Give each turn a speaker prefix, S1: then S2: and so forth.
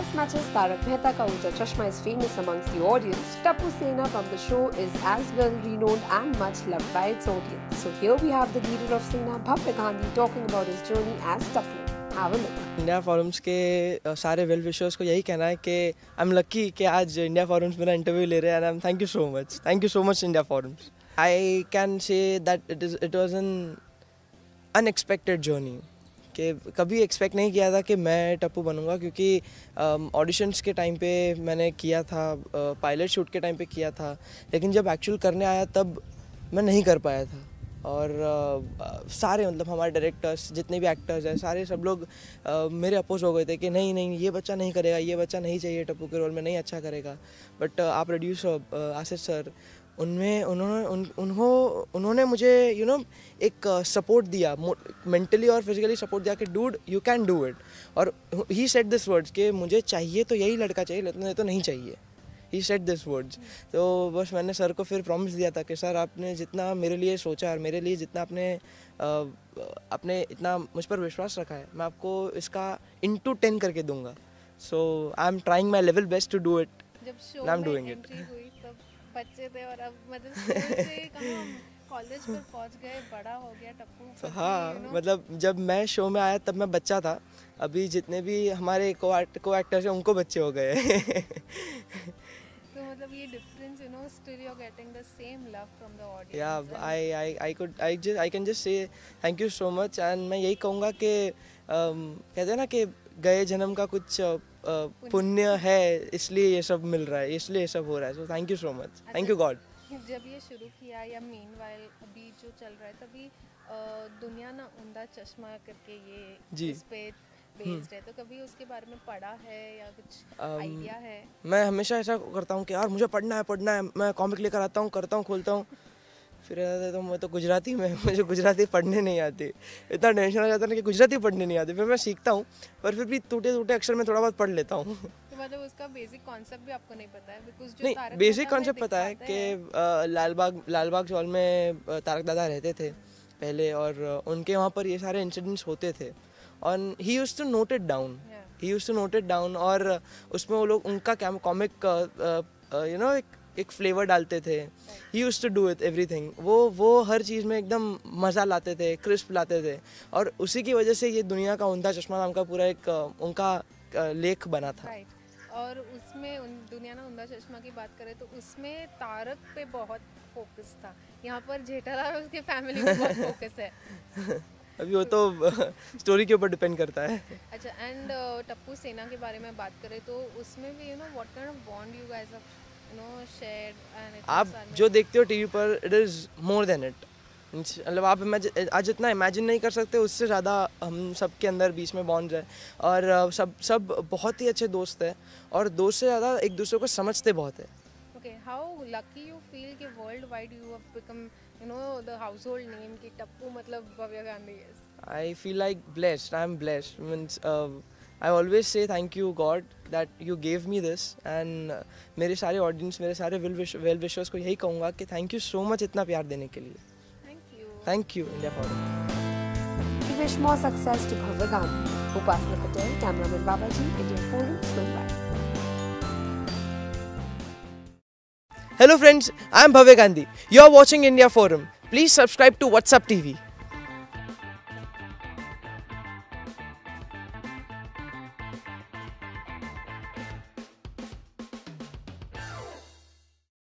S1: As much as Tarak Mehta Ka Ulta Chashma is famous amongst the audience, Tapu Sena from the show is as well renowned and much loved by its audience. So here we have the leader of Sena, Bhavya Gandhi, talking about his journey as Tapu. Have a look.
S2: India forums के अ, सारे well wishers को यही कहना है कि I am lucky कि आज India forums मेरा इंटरव्यू ले रहे हैं and I am thank you so much thank you so much India forums I can say that it is it was an unexpected journey कि कभी एक्सपेक्ट नहीं किया था कि मैं टप्पू बनूँगा क्योंकि ऑडिशंस के टाइम पे मैंने किया था पायलट शूट के टाइम पे किया था लेकिन जब एक्चुअल करने आया तब मैं नहीं कर पाया था। और अ, सारे मतलब हमारे डायरेक्टर्स जितने भी एक्टर्स हैं सारे सब लोग अ, मेरे अपोज हो गए थे कि नहीं नहीं ये बच्चा नहीं करेगा ये बच्चा नहीं चाहिए टप्पू के रोल में नहीं अच्छा करेगा। बट आप प्रोड्यूसर आसिफ सर उनमें उन्होंने उन, उन्हों उन्होंने मुझे यू नो एक सपोर्ट दिया मेंटली और फिजिकली सपोर्ट दिया कि dude you can do it और ही सेट दिस वर्ड्स कि मुझे चाहिए तो यही लड़का चाहिए नहीं तो नहीं चाहिए. ही सेट दिस वर्ड्स तो बस मैंने सर को फिर प्रॉमिस दिया था कि सर आपने जितना मेरे लिए सोचा और मेरे लिए जितना आपने अ, आपने इतना मुझ पर विश्वास रखा है मैं आपको इसका इंटू टेन करके दूँगा. So I am trying my level best to do it
S3: जब शो
S2: I'm
S3: में बच्चे थे और अब मतलब से कहाँ कॉलेज पर पहुँच गए बड़ा हो गया टप्पू
S2: तो हाँ मतलब जब मैं शो में आया तब मैं बच्चा था। अभी जितने भी हमारे को को एक्टर्स हैं उनको बच्चे हो गए
S3: तो मतलब ये difference you know still you are getting the same love from the audience
S2: या I I I could I just I can just say thank you so much and मैं यही कहूँगा कि um, कहते हैं ना कि गए जन्म का कुछ पुण्य है इसलिए ये सब मिल रहा है इसलिए ये सब हो रहा है। So thank you so much thank you God
S3: जब ये शुरू किया या मीन अभी जो चल रहा है तभी दुनिया ना उंदा चश्मा करके ये
S2: जी।
S3: इस पे बेस्ड है। तो कभी उसके बारे में पढ़ा है या कुछ आइडिया है?
S2: मैं हमेशा ऐसा करता हूँ कि यार मुझे पढ़ना है पढ़ना है मैं कॉमिक लेकर आता हूँ करता हूँ खोलता हूँ। फिर कहता तो मैं तो गुजराती में मुझे गुजराती पढ़ने नहीं आती। इतना टेंशन आ जाता है ना कि गुजराती पढ़ने नहीं आती। फिर मैं सीखता हूँ पर फिर भी टूटे टूटे अक्षर में थोड़ा बहुत पढ़ लेता हूँ।
S3: तो मतलब उसका बेसिक कॉन्सेप्ट भी आपको नहीं पता है? बिकॉज़ जो
S2: नहीं बेसिक कॉन्सेप्ट पता है कि
S3: हैं,
S2: लालबाग लालबाग चौल में तारक दादा रहते थे पहले और उनके वहाँ पर ये सारे इंसिडेंट्स होते थे। और he used to note it
S3: down
S2: he used to note it down और उसमें वो लोग उनका कॉमिक यू नो एक एक फ्लेवर डालते थे। He used to do it everything वो वो हर चीज़ में एकदम मज़ा लाते थे क्रिस्प लाते थे। और उसी की वजह से ये दुनिया का उनका चश्मा नाम का पूरा एक उनका लेख बना था।
S3: राइट और उसमें उन दुनिया ना उंदा चश्मा की बात करें तो उसमें तारक पे बहुत फोकस था। यहाँ पर जेठालाल और उसके फैमिली पे बहुत फोकस है।
S2: अभी वो तो स्टोरी के ऊपर डिपेंड करता है।
S3: अच्छा एंड टप्पू सेना के बारे में बात करें तो उसमें भी you know what kind of bond you guys have
S2: आप जो देखते हो टीवी पर it is more than it मतलब आप आज जितना इमेजिन नहीं कर सकते उससे ज़्यादा हम सबके अंदर बीच में बॉन्ड है और सब सब बहुत ही अच्छे दोस्त हैं और दोस्त से ज़्यादा एक दूसरे को समझते बहुत है
S3: okay how lucky you feel कि world wide you have become you know the household name कि टप्पू मतलब Bhavya Gandhi is
S2: I feel like blessed. I'm blessed. Means uh, I always say thank you God that you gave me this and uh, मेरे सारे audience मेरे सारे well wish wishers को यही कहूँगा कि थैंक यू सो मच इतना प्यार देने के लिए thank you India for
S1: We wish more success to Bhavya Gandhi. Upasana Patel, cameraman Babaji, India Forum,
S2: Hello friends, I am Bhavya Gandhi. You are watching India Forum. Please subscribe to WhatsApp TV.